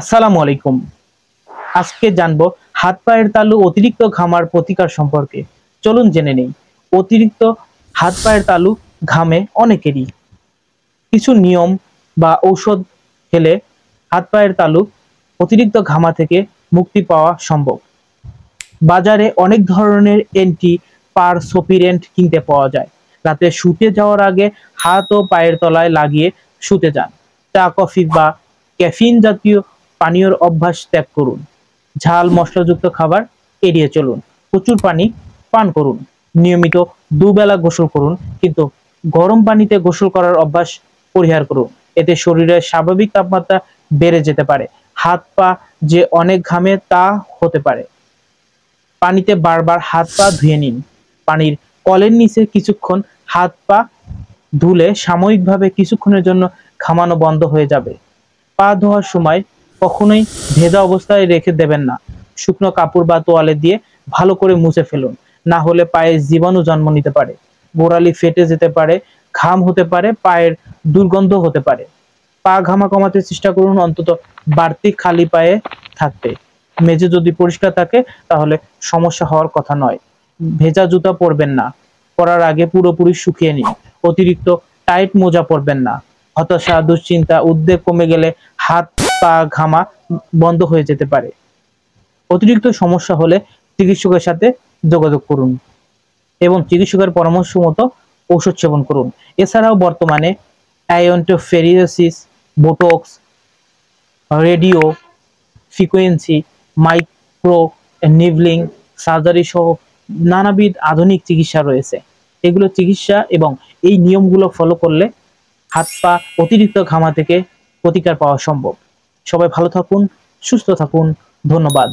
আসসালামু আলাইকুম। আজকে জানব হাত পায়ের তালু অতিরিক্ত ঘামার প্রতিকার সম্পর্কে। চলুন জেনে নেই, অতিরিক্ত হাত পায়ের তালু ঘামে অনেকেরই। কিছু নিয়ম বা ঔষধ খেলে হাত পায়ের তালু অতিরিক্ত ঘামা থেকে মুক্তি পাওয়া সম্ভব। বাজারে অনেক ধরনের এন্টি পার সোপিরেন্ট কিনতে পাওয়া যায়। রাতে শুতে যাওয়ার আগে হাত ও পায়ের তলায় লাগিয়ে শুতে যান। চা, কফি বা ক্যাফিন জাতীয় পানীয়র অভ্যাস ত্যাগ করুন। ঝাল, মশলাযুক্ত খাবার এড়িয়ে চলুন। প্রচুর পানি পান করুন। নিয়মিত দুবেলা গোসল করুন, কিন্তু গরম পানিতে গোসল করার অভ্যাস পরিহার করুন। এতে শরীরের স্বাভাবিক তাপমাত্রা বেড়ে যেতে পারে। হাত পা যে অনেক ঘামে তা হতে পারে। পানিতে বারবার হাত পা ধুয়ে নিন। পানির কলের নিচে কিছুক্ষণ হাত পা ধুলে সাময়িকভাবে কিছুক্ষণের জন্য ঘামানো বন্ধ হয়ে যাবে। পা ধোয়ার সময় কখনোই ভেজা অবস্থায় রেখে দেবেন না। শুকনো কাপড় বা তোয়ালে দিয়ে ভালো করে মুছে ফেলুন। না হলে পায়ে জীবাণু জন্ম নিতে পারে। গোড়ালি ফেটে যেতে পারে, ঘাম হতে পারে, পায়ের দুর্গন্ধ হতে পারে। পা ঘামা কমাতে চেষ্টা করুন, অন্তত বাড়তি খালি পায়ে থাকতে। মেঝে যদি পরিষ্কার থাকে, তাহলে সমস্যা হওয়ার কথা নয়। ভেজা জুতা পরবেন না। পরার আগে পুরোপুরি শুকিয়ে নিন। অতিরিক্ত টাইট মোজা পরবেন না। হতাশা, দুশ্চিন্তা, উদ্বেগ কমে গেলে হাত পা ঘামা বন্ধ হয়ে যেতে পারে। অতিরিক্ত সমস্যা হলে চিকিৎসকের সাথে যোগাযোগ করুন এবং চিকিৎসকের পরামর্শ মতো ঔষধ সেবন করুন। এছাড়াও বর্তমানে iontophoresis Botox, radio, frequency, micro needling, surgery সহ নানাবিধ আধুনিক চিকিৎসা রয়েছে। এগুলো চিকিৎসা এবং এই নিয়মগুলো ফলো করলে হাত পা অতিরিক্ত ঘামা থেকে প্রতিকার পাওয়া সম্ভব। সবাই ভালো থাকুন সুস্থ থাকুন ধন্যবাদ।